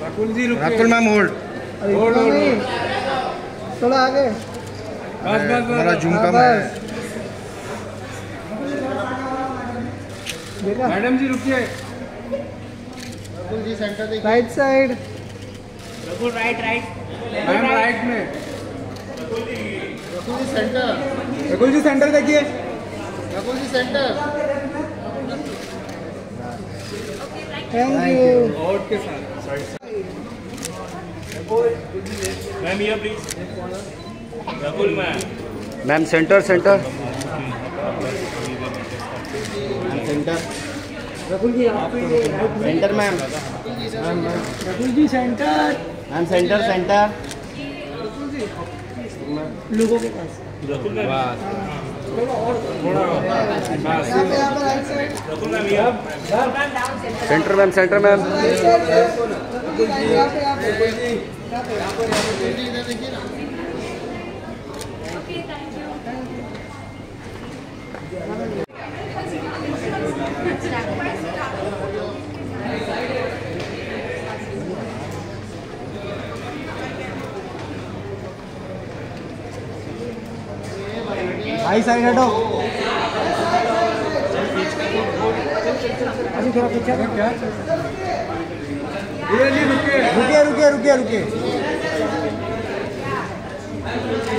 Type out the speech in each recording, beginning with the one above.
राकुल जी रुकिए। Rakul ma'am hold hold, hold, थोड़ा आगे। बस बस बस। झुमका में मैडम जी रुकिए। जी सेंटर देखिए। राइट साइड मैम राइट में। रकुल जी सेंटर रकुल जी सेंटर देखिए। रकुल सेंटर। थैंक यू और के साथ ma'am here please. Rakul ma'am ma'am centre centre centre Rakul ji आप centre ma'am Rakul ji centre ma'am centre centre लोगों के पास। Centre ma'am centre ma'am. यहाँ आई साइड हटो अभी थोड़ा पीछे क्या ये जी रुकिए रुकिए रुकिए। रुकिए रुकिए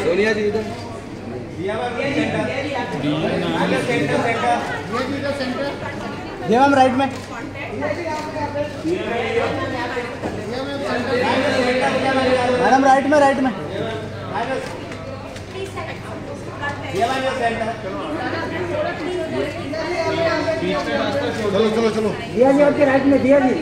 सोनिया जी इधर। ये राइट में। मैडम राइट में राइट में। चलो चलो चलो दिया जी आपके राइट में दिया जी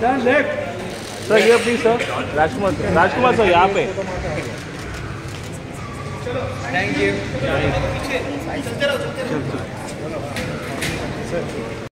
turn left sir here please sir Rajkumar sir Rajkumar sir यहाँ पे थैंक यू That's it.